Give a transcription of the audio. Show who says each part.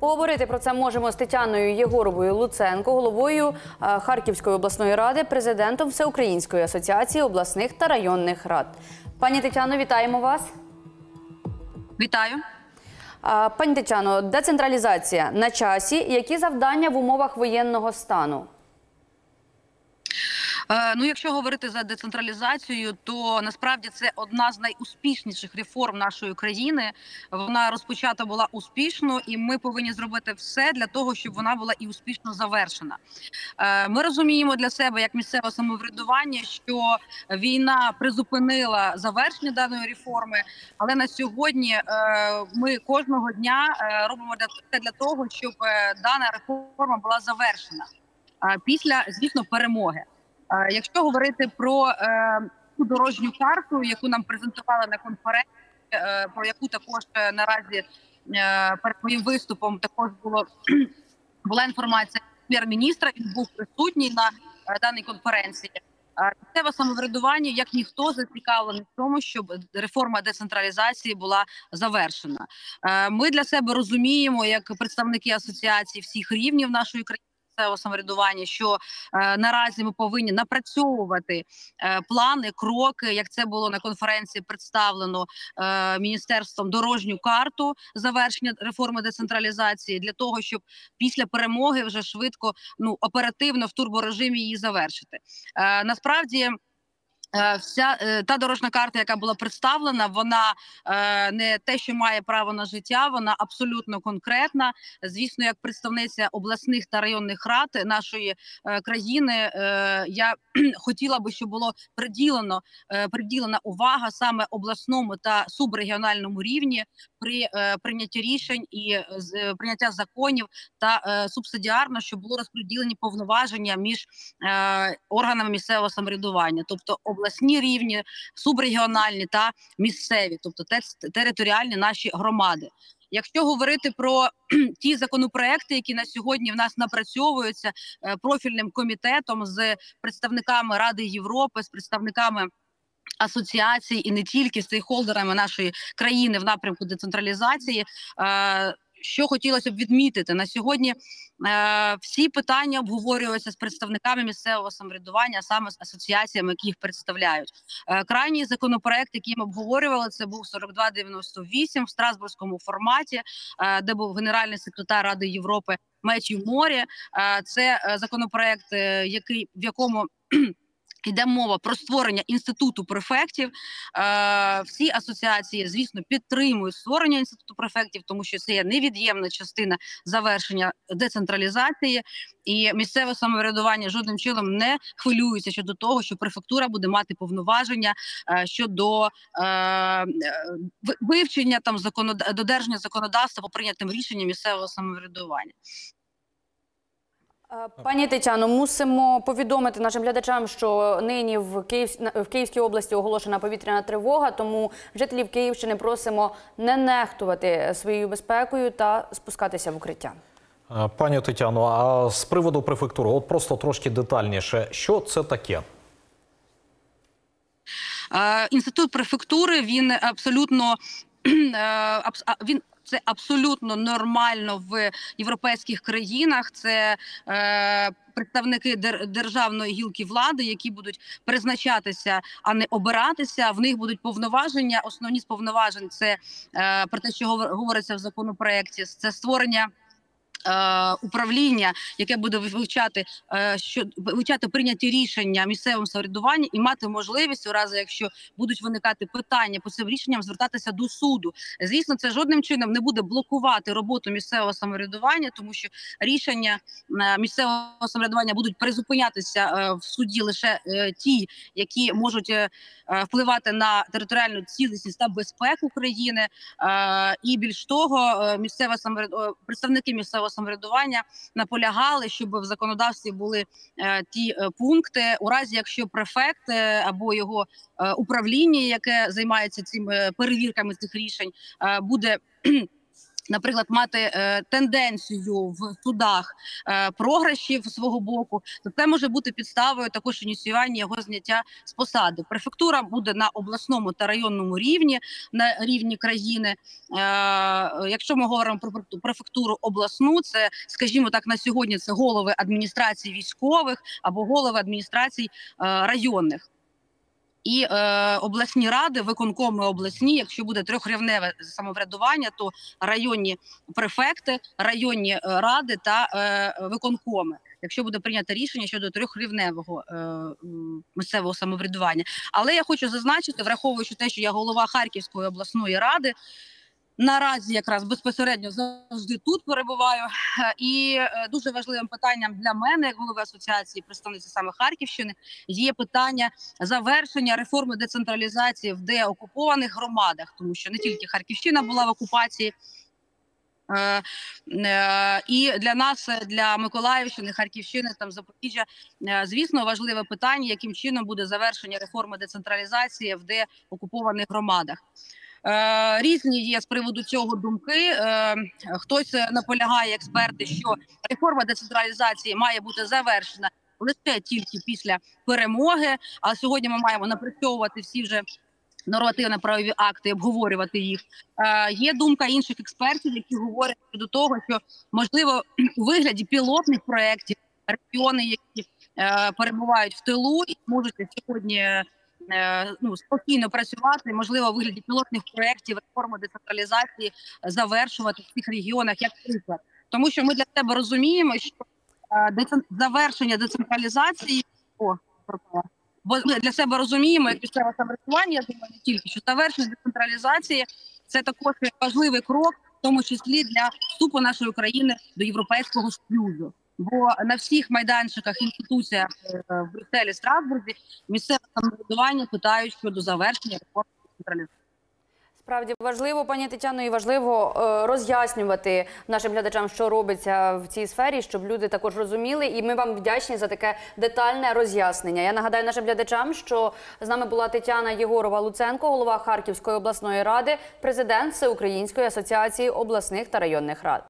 Speaker 1: Поговорити про це можемо з Тетяною Єгоровою Луценко, головою е, Харківської обласної ради, президентом Всеукраїнської асоціації обласних та районних рад. Пані Тетяно, вітаємо вас.
Speaker 2: Вітаю.
Speaker 1: Пані Тетяно, децентралізація на часі. Які завдання в умовах воєнного стану?
Speaker 2: Е, Ну, якщо говорити за децентралізацію, то насправді це одна з найуспішніших реформ нашої країни. Вона розпочата була успішно, і ми повинні зробити все для того, щоб вона була і успішно завершена. Е, Ми розуміємо для себе як місцеве самоврядування, що війна призупинила завершення даної реформи, але на сьогодні е, ми кожного дня робимо для- для того, щоб дана реформа була завершена після, звісно, перемоги. Якщо говорити про е, ту дорожню карту, яку нам презентували на конференції, е, про яку також е, наразі перед моїм виступом також було була інформація прем'єр-міністра. Він був присутній на даній конференції. Місцеве самоврядування, як ніхто, зацікавлений в тому, щоб реформа децентралізації була завершена. Ми для себе розуміємо, як представники асоціації всіх рівнів нашої країни. Місцевого Самоврядування, що е, наразі ми повинні напрацьовувати е, плани, кроки, як це було на конференції представлено е, міністерством дорожню карту завершення реформи децентралізації для того, щоб після перемоги вже швидко, ну оперативно в турборежимі її завершити. Е, насправді. Е, Вся е, та дорожна карта, яка була представлена, вона е, не те, що має право на життя, вона абсолютно конкретна. Звісно, як представниця обласних та районних рад нашої країни, я хотіла би, щоб було приділено приділена увага саме обласному та субрегіональному рівні при е, прийнятті рішень і е, е, прийняття законів та субсидіарно, щоб було розподілені повноваження між органами місцевого самоврядування, тобто обласні рівні, субрегіональні та місцеві, тобто те- територіальні наші громади. Якщо говорити про ті законопроекти, які на сьогодні в нас напрацьовуються профільним комітетом з представниками Ради Європи, з представниками асоціацій і не тільки стейкхолдерами нашої країни в напрямку децентралізації. Е, Що хотілося б відмітити на сьогодні, е, всі питання обговорюються з представниками місцевого самоврядування, саме з асоціаціями, які їх представляють. Е, Крайній законопроект, який ми обговорювали, це був 4298 в Страсбурзькому форматі, де був генеральний секретар Ради Європи Меттью Морі. Це законопроект, який в якому Йде мова про створення інституту префектів. Е, всі асоціації, звісно, підтримують створення інституту префектів, тому що це є невід'ємна частина завершення децентралізації, і місцеве самоврядування жодним чином не хвилюється щодо того, що префектура буде мати повноваження е, щодо е, вивчення там додержання законодавства по прийнятим рішенням місцевого самоврядування.
Speaker 1: Е, Пані Тетяно, мусимо повідомити нашим глядачам, що нині в, Київ... в Київській області оголошена повітряна тривога, тому жителів Київщини просимо не нехтувати своєю безпекою та спускатися в укриття.
Speaker 3: Е, Пані Тетяно, а з приводу префектури, от просто трошки детальніше, що це таке?
Speaker 2: Е, Інститут префектури він абсолютно він. Це абсолютно нормально в європейських країнах. Це е, представники дер- державної гілки влади, які будуть призначатися, а не обиратися. В них будуть повноваження. Основні з повноважень це е, про те, що говор- говориться в законопроекті. Це створення. Е, Управління, яке буде вивчати е, що вивчати прийняті рішення місцевому самоврядуванні і мати можливість у разі, якщо будуть виникати питання по цим рішенням, звертатися до суду. Звісно, це жодним чином не буде блокувати роботу місцевого самоврядування, тому що рішення е, місцевого самоврядування будуть призупинятися в суді лише ті, які можуть впливати на територіальну цілісність та безпеку країни. І більш того, місцеве представники місцевого самоврядування наполягали, щоб в законодавстві були е, ті е, пункти, у разі якщо префект е, або його управління, яке займається цими перевірками цих рішень, буде Наприклад, мати е, тенденцію в судах е, програшів свого боку, то це може бути підставою також ініціювання його зняття з посади. Префектура буде на обласному та районному рівні на рівні країни. Е, якщо ми говоримо про префекту- префектуру обласну, це скажімо так, на сьогодні це голови адміністрацій військових або голови адміністрацій е, районних. І е, обласні ради, виконкоми обласні, якщо буде трьохрівневе самоврядування, то районні префекти, районні е, ради та е, виконкоми. Якщо буде прийнято рішення щодо трьохрівневого е, місцевого самоврядування, але я хочу зазначити, враховуючи те, що я голова Харківської обласної ради. Наразі якраз безпосередньо завжди тут перебуваю, Е, і е, дуже важливим питанням для мене, як голови асоціації представниці саме Харківщини, є питання завершення реформи децентралізації в деокупованих громадах, тому що не тільки Харківщина була в окупації. Е, І для нас, для Миколаївщини, Харківщини, там Запоріжжя, звісно, важливе питання, яким чином буде завершення реформи децентралізації в деокупованих громадах. Е, Різні є з приводу цього думки. Е, Хтось наполягає, експерти, що реформа децентралізації має бути завершена лише тільки після перемоги. А сьогодні ми маємо напрацьовувати всі вже нормативно-правові акти, обговорювати їх. Е, є думка інших експертів, які говорять щодо того, що можливо у вигляді пілотних проєктів регіони, які перебувають в тилу і можуть сьогодні ну, спокійно працювати, можливо, вигляді пілотних проєктів реформи децентралізації е, завершувати в цих регіонах, як приклад, тому що ми для себе розуміємо, що е, завершення децентралізації. Бо ми для себе розуміємо, як місцеве самоврядування, я думаю, не тільки що завершення децентралізації це також важливий крок, в тому числі для вступу нашої країни до Європейського Союзу. Бо на всіх майданчиках, інституціях е, в Брюсселі, Страсбурзі місцеве самоврядування питають щодо завершення реформи децентралізації.
Speaker 1: Справді важливо, пані Тетяно, і важливо е, роз'яснювати нашим глядачам, що робиться в цій сфері, щоб люди також розуміли. І ми вам вдячні за таке детальне роз'яснення. Я нагадаю нашим глядачам, що з нами була Тетяна Єгорова Луценко, голова Харківської обласної ради, президент Всеукраїнської асоціації обласних та районних рад.